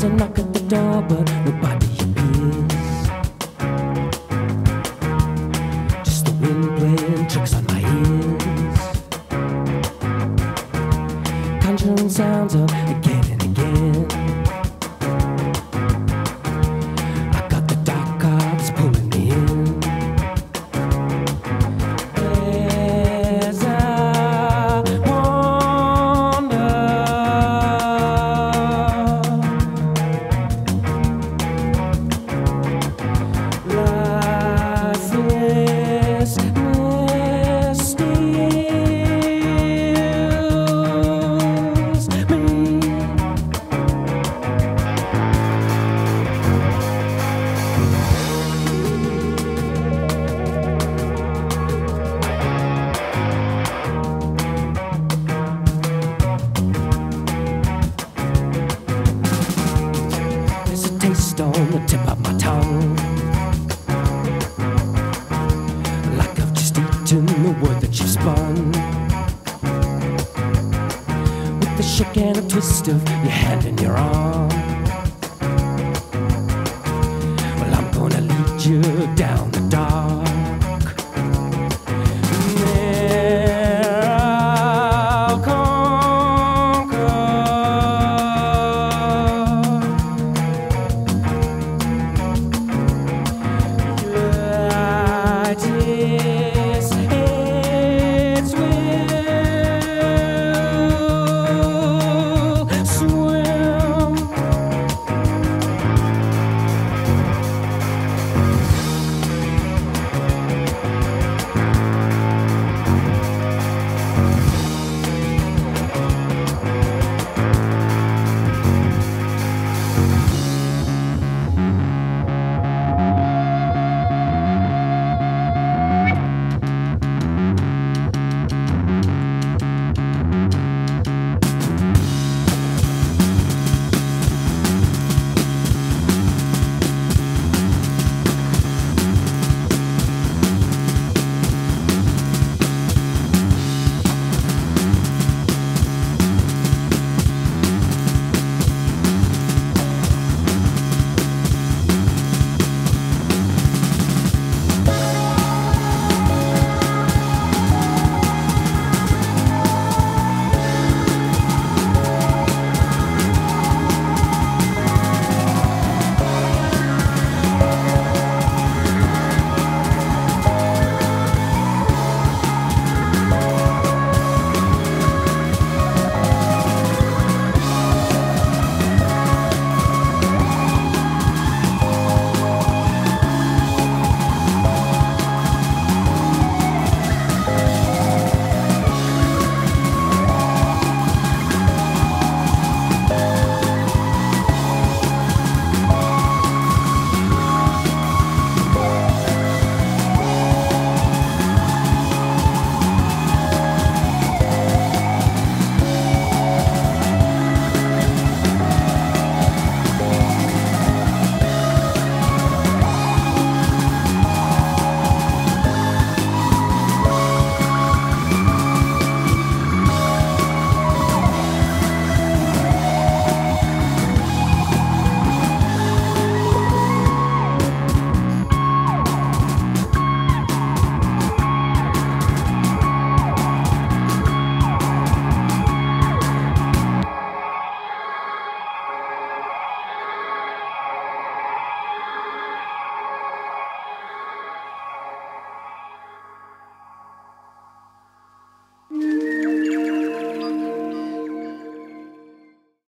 There's a knock at the door, but nobody appears. Just the wind playing tricks on my ears. Conjuring sounds of taste on the tip of my tongue. Like I've just eaten the word that you've spun. With the shake and a twist of your hand and your arm.